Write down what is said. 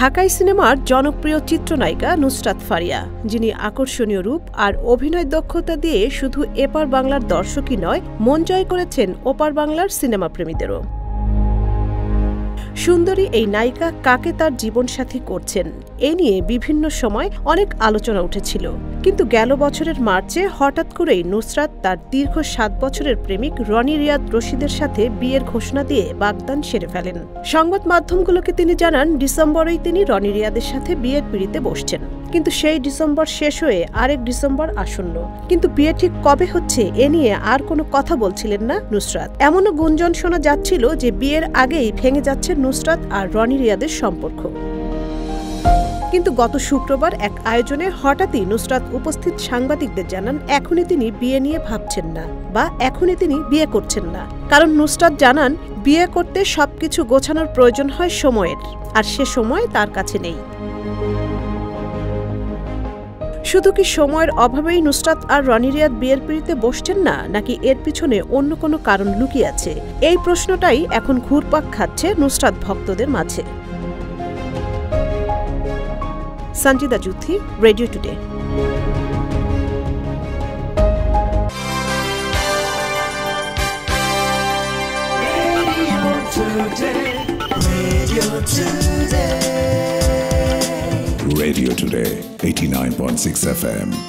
ঢাকাই সিনেমার জনপ্রিয় চিত্রনায়িকা নুসরাত ফারিয়া, যিনি আকর্ষণীয় রূপ আর অভিনয় দক্ষতা দিয়ে শুধু এপার বাংলার দর্শকই নয়, মন জয় করেছেন ওপার বাংলার সিনেমা প্রেমীদেরও সুন্দরী এই নায়িকা কাকে তার জীবনসাথী করছেন? এ নিয়ে বিভিন্ন সময় অনেক আলোচনা উঠেছিল। কিন্তু গেল বছরের মার্চে হঠাৎ করেই নুসরাত তার দীর্ঘ সাত বছরের প্রেমিক রনি রিয়াদ রশিদের সাথে বিয়ের ঘোষণা দিয়ে বাগদান সেরে ফেলেন। সংবাদ মাধ্যমগুলোকে তিনি জানান, ডিসেম্বরেই তিনি রনি রিয়াদের সাথে বিয়ের পিড়িতে বসছেন। কিন্তু সেই ডিসেম্বর শেষ হয়ে আরেক ডিসেম্বর আসন্ন। কিন্তু বিয়ে ঠিক কবে হচ্ছে এ নিয়ে আর কোনো কথা বলছিলেন না নুসরাত। এমনও গুঞ্জন শোনা যাচ্ছিল যে বিয়ের আগেই ভেঙে যাচ্ছে নুসরাত আর রনি রিয়াদের সম্পর্ক। কিন্তু গত শুক্রবার এক আয়োজনে হঠাৎই নুসরাত উপস্থিত সাংবাদিকদের জানান, এখনই তিনি বিয়ে নিয়ে ভাবছেন না বা এখনই তিনি বিয়ে করছেন না। কারণ নুসরাত জানান, বিয়ে করতে সবকিছু গোছানোর প্রয়োজন হয় সময়ের, আর সে সময় তার কাছে নেই। শুধু কি সময়ের অভাবেই নুসরাত আর রনি রিয়াদ বিয়ের পিড়িতে বসছেন না, নাকি এর পিছনে অন্য কোনো কারণ লুকিয়ে আছে? এই প্রশ্নটাই এখন ঘুরপাক খাচ্ছে নুসরাত ভক্তদের মাঝে। Sanjida Juthi radio today. Radio Today, 89.6 FM.